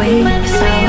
awake. So